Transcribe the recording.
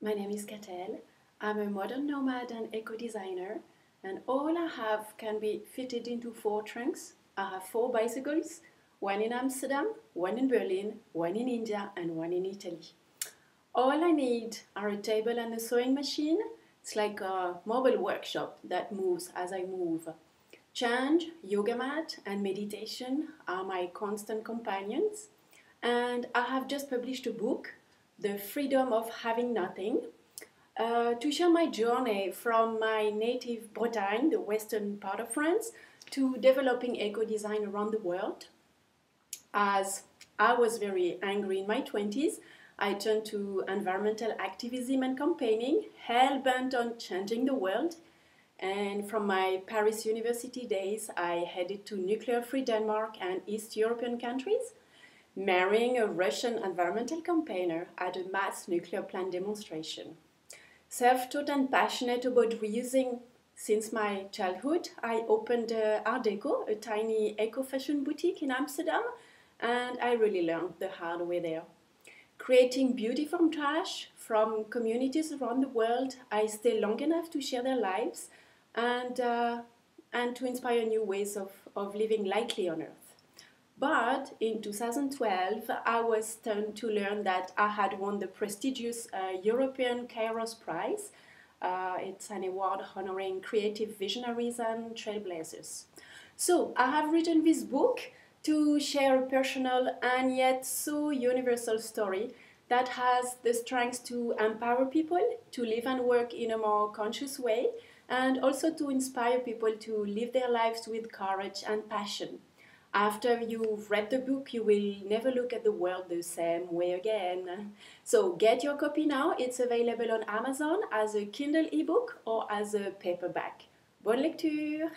My name is Katell. I'm a modern nomad and eco designer, and all I have can be fitted into four trunks. I have four bicycles one in Amsterdam, one in Berlin, one in India, and one in Italy. All I need are a table and a sewing machine. It's like a mobile workshop that moves as I move. Change, yoga mat, and meditation are my constant companions. And I have just published a book the freedom of having nothing, uh, to share my journey from my native Bretagne, the western part of France, to developing eco design around the world. As I was very angry in my 20s, I turned to environmental activism and campaigning, hell bent on changing the world. And from my Paris University days, I headed to nuclear free Denmark and East European countries marrying a Russian environmental campaigner at a mass nuclear plant demonstration. Self taught and passionate about reusing since my childhood, I opened uh, Art Deco, a tiny eco fashion boutique in Amsterdam, and I really learned the hard way there. Creating beauty from trash from communities around the world, I stay long enough to share their lives and, uh, and to inspire new ways of, of living lightly on Earth. But in 2012, I was stunned to learn that I had won the prestigious uh, European Kairos Prize. Uh, it's an award honoring creative visionaries and trailblazers. So I have written this book to share a personal and yet so universal story that has the strength to empower people to live and work in a more conscious way and also to inspire people to live their lives with courage and passion. After you've read the book, you will never look at the world the same way again. So get your copy now. It's available on Amazon as a Kindle ebook or as a paperback. Bonne lecture!